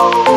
Oh.